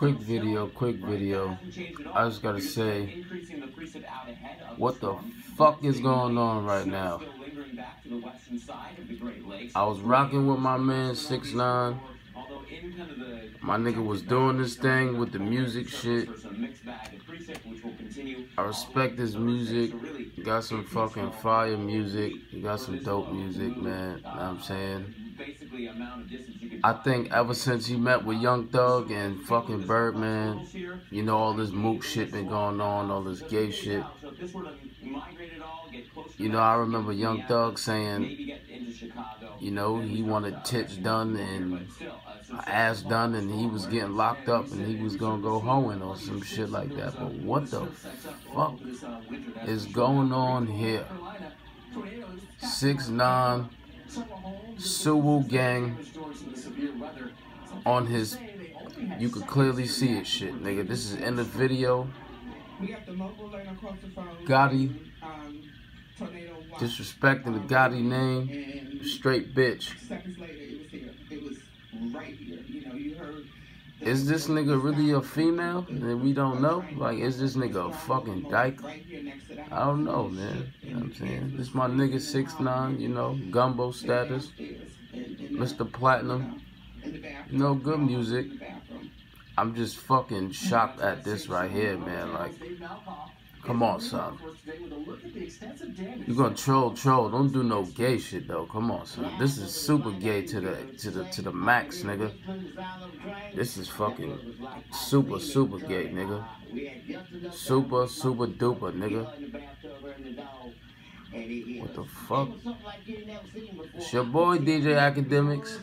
Quick video, quick video. I just gotta say, what the fuck is going on right now? I was rocking with my man 6 9 My nigga was doing this thing with the music shit. I respect his music. Got some fucking fire music. Got some dope music, man. You know what I'm saying? I think ever since he met with Young Thug and fucking Birdman, you know, all this mook shit been going on, all this gay shit. You know, I remember Young Thug saying, you know, he wanted tits done and ass done and he was getting locked up and he was gonna go hoeing or some shit like that. But what the fuck is going on here? Six nine Suwu gang on his you could clearly see it shit, nigga. This is in the video. Gotti disrespecting the Gotti name. Straight bitch. Is this nigga really a female that we don't know? Like, is this nigga a fucking dyke? I don't know, man. You know I'm saying? This my nigga 6'9", you know, gumbo status. Mr. Platinum. No good music. I'm just fucking shocked at this right here, man. Like, come on, son. You're gonna troll, troll. Don't do no gay shit though. Come on, son. This is super gay to the to the to the max, nigga. This is fucking super super gay, nigga. Super super duper, nigga. What the fuck? It's your boy DJ Akademiks.